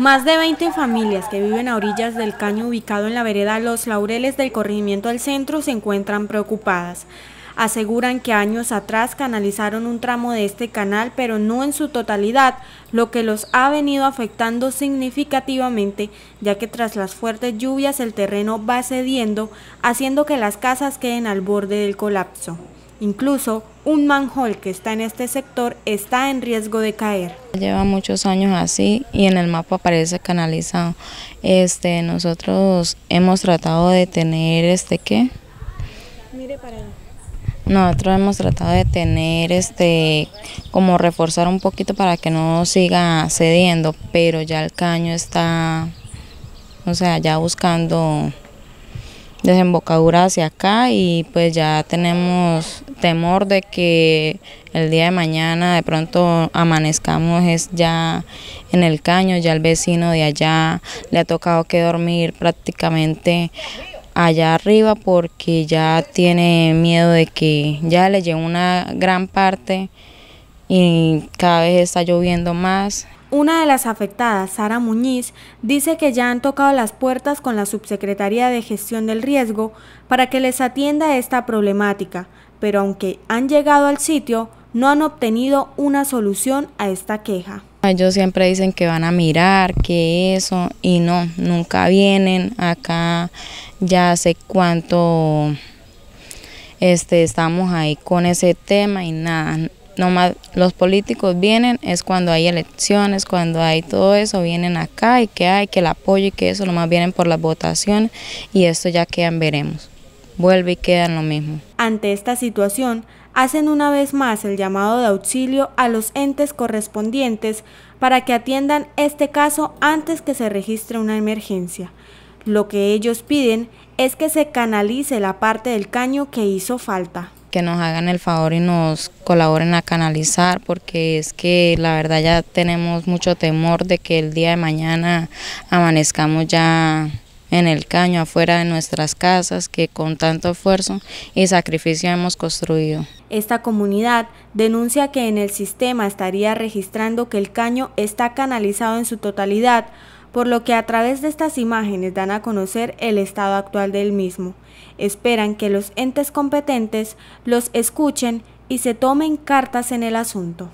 Más de 20 familias que viven a orillas del caño ubicado en la vereda Los Laureles del corregimiento del centro se encuentran preocupadas. Aseguran que años atrás canalizaron un tramo de este canal, pero no en su totalidad, lo que los ha venido afectando significativamente, ya que tras las fuertes lluvias el terreno va cediendo, haciendo que las casas queden al borde del colapso. Incluso un manhole que está en este sector está en riesgo de caer. Lleva muchos años así y en el mapa aparece canalizado. Este, nosotros hemos tratado de tener este qué? Mire para nosotros hemos tratado de tener este como reforzar un poquito para que no siga cediendo, pero ya el caño está o sea, ya buscando desembocadura hacia acá y pues ya tenemos temor de que el día de mañana de pronto amanezcamos es ya en el caño, ya el vecino de allá le ha tocado que dormir prácticamente allá arriba porque ya tiene miedo de que ya le llegue una gran parte y cada vez está lloviendo más. Una de las afectadas, Sara Muñiz, dice que ya han tocado las puertas con la Subsecretaría de Gestión del Riesgo para que les atienda esta problemática, pero aunque han llegado al sitio, no han obtenido una solución a esta queja. Ellos siempre dicen que van a mirar, que eso, y no, nunca vienen. Acá ya hace cuánto este, estamos ahí con ese tema y nada, los políticos vienen es cuando hay elecciones, cuando hay todo eso, vienen acá y que hay, que el apoyo y que eso, nomás vienen por las votaciones y esto ya quedan, veremos. Vuelve y quedan lo mismo. Ante esta situación, hacen una vez más el llamado de auxilio a los entes correspondientes para que atiendan este caso antes que se registre una emergencia. Lo que ellos piden es que se canalice la parte del caño que hizo falta que nos hagan el favor y nos colaboren a canalizar, porque es que la verdad ya tenemos mucho temor de que el día de mañana amanezcamos ya en el caño afuera de nuestras casas que con tanto esfuerzo y sacrificio hemos construido. Esta comunidad denuncia que en el sistema estaría registrando que el caño está canalizado en su totalidad, por lo que a través de estas imágenes dan a conocer el estado actual del mismo. Esperan que los entes competentes los escuchen y se tomen cartas en el asunto.